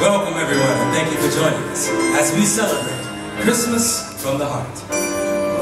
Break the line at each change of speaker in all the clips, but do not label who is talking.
Welcome, everyone, and thank you for joining us as we celebrate Christmas from the heart.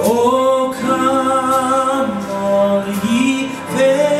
Oh, come all ye faithful.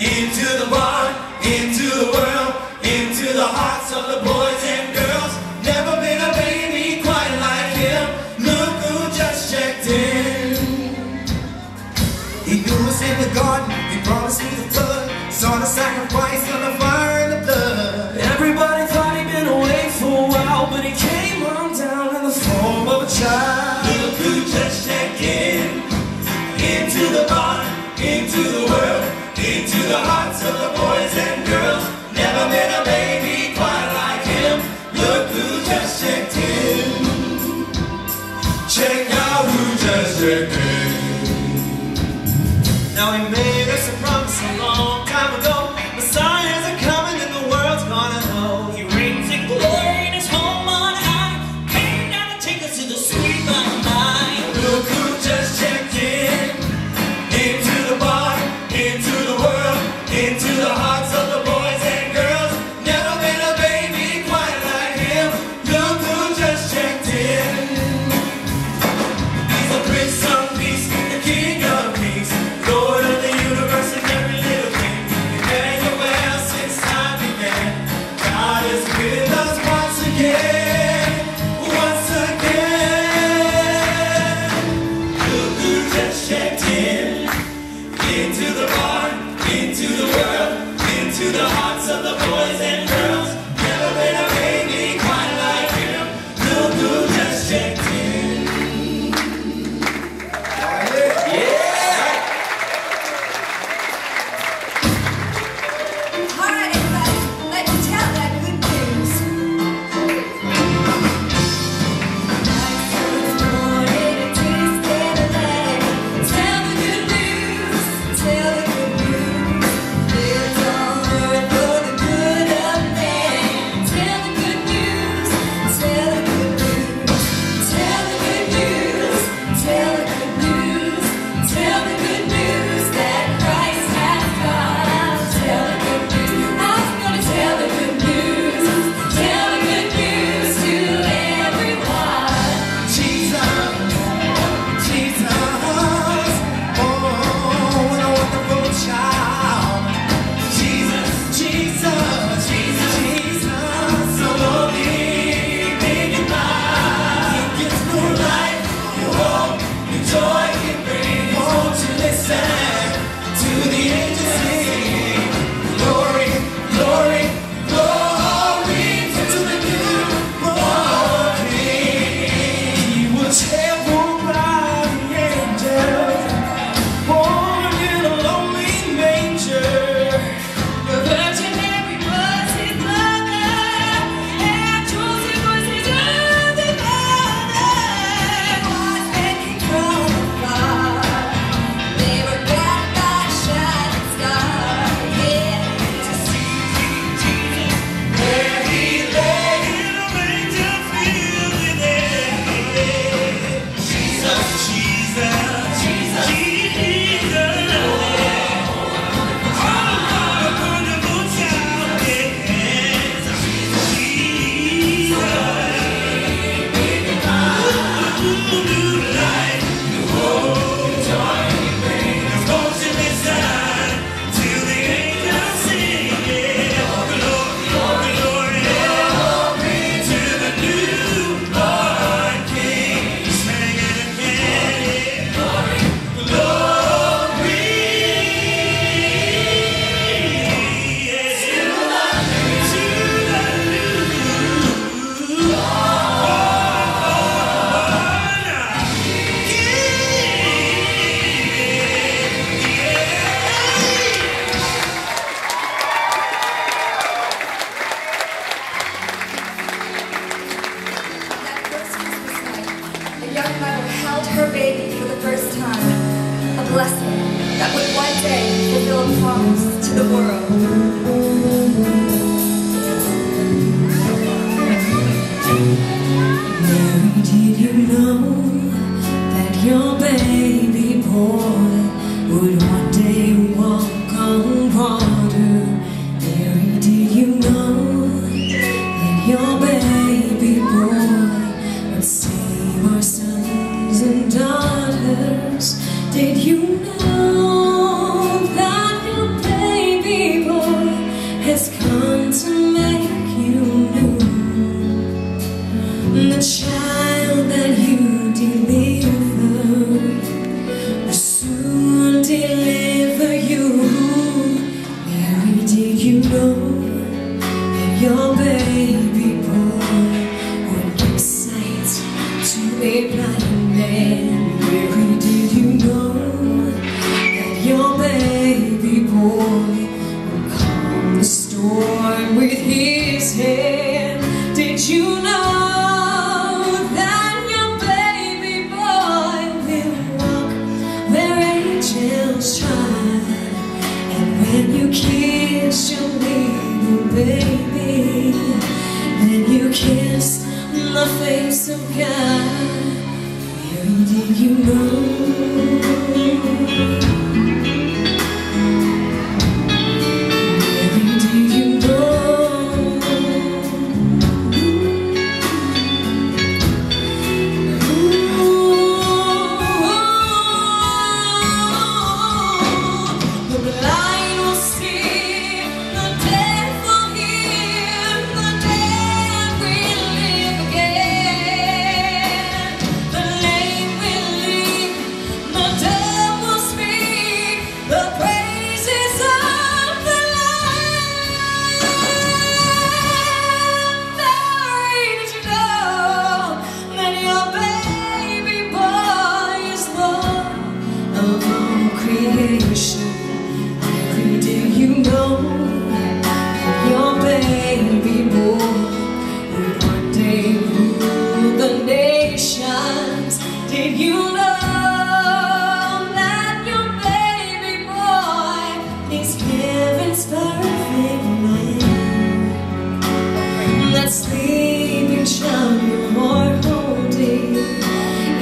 Into the bar,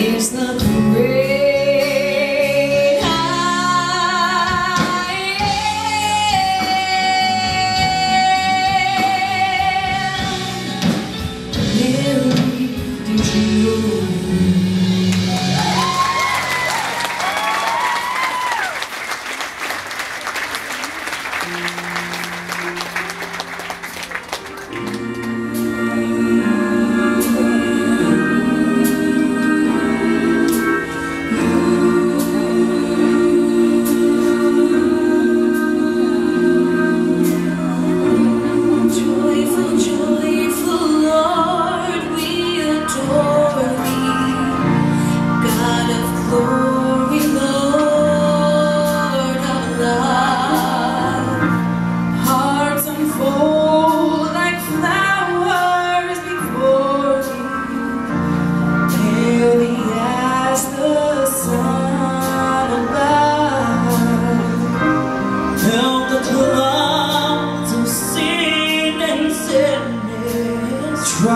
is the
great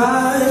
vai.